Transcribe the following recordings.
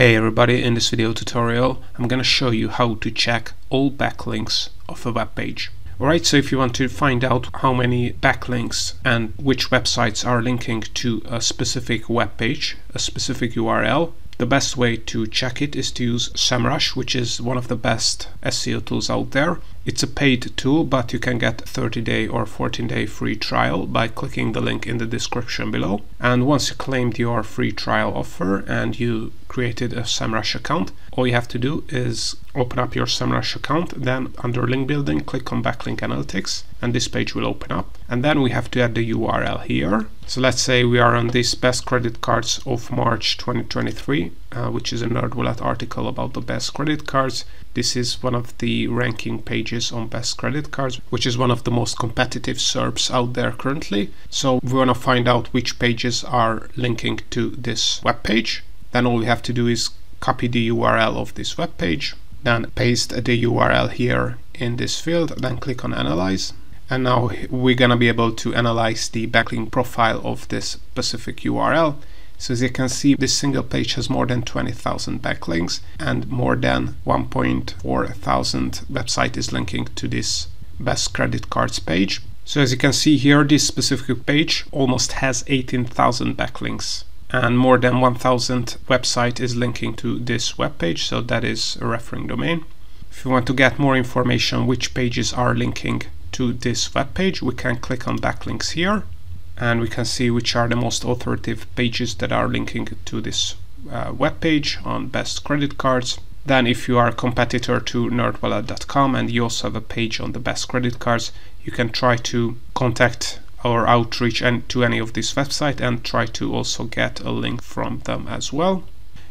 Hey everybody, in this video tutorial I'm to show you how to check all backlinks of a web page. Alright, so if you want to find out how many backlinks and which websites are linking to a specific web page, a specific URL, the best way to check it is to use SEMrush, which is one of the best SEO tools out there. It's a paid tool, but you can get 30 day or 14 day free trial by clicking the link in the description below. And once you claimed your free trial offer and you created a SEMrush account, all you have to do is open up your SEMrush account, then under link building, click on backlink analytics, and this page will open up. And then we have to add the URL here. So let's say we are on this best credit cards of March 2023, uh, which is a NerdWallet article about the best credit cards. This is one of the ranking pages on best credit cards, which is one of the most competitive SERPs out there currently. So we want to find out which pages are linking to this web page. Then all we have to do is copy the URL of this web page, then paste the URL here in this field, then click on Analyze. And now we're gonna be able to analyze the backlink profile of this specific URL. So as you can see, this single page has more than 20,000 backlinks and more than 1.4 thousand website is linking to this best credit cards page. So as you can see here, this specific page almost has 18,000 backlinks and more than 1000 website is linking to this web page. So that is a referring domain. If you want to get more information which pages are linking to this web page we can click on backlinks here and we can see which are the most authoritative pages that are linking to this uh, web page on best credit cards then if you are a competitor to nerdwallet.com and you also have a page on the best credit cards you can try to contact or outreach and to any of these websites and try to also get a link from them as well.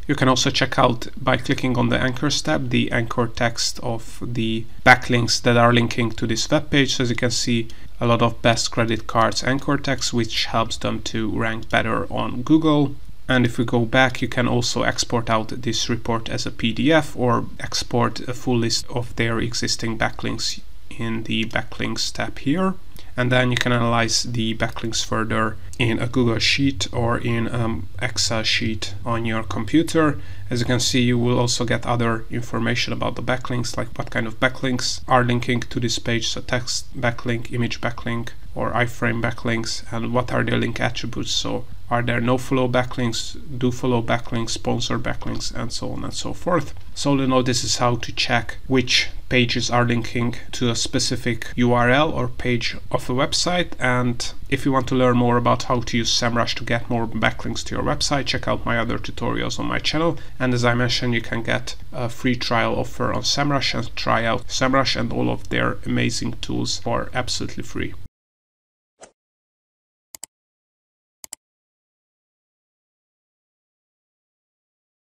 You can also check out by clicking on the anchors tab the anchor text of the backlinks that are linking to this web page. So as you can see, a lot of best credit cards anchor texts, which helps them to rank better on Google. And if we go back, you can also export out this report as a PDF or export a full list of their existing backlinks in the backlinks tab here and then you can analyze the backlinks further in a Google Sheet or in an um, Excel sheet on your computer. As you can see, you will also get other information about the backlinks, like what kind of backlinks are linking to this page, so text backlink, image backlink, or iframe backlinks, and what are their link attributes. So are there no follow backlinks, do follow backlinks, sponsor backlinks, and so on and so forth. So you know this is how to check which pages are linking to a specific URL or page of a website. And if you want to learn more about how to use SEMrush to get more backlinks to your website, check out my other tutorials on my channel. And as I mentioned, you can get a free trial offer on SEMrush and try out SEMrush and all of their amazing tools for absolutely free.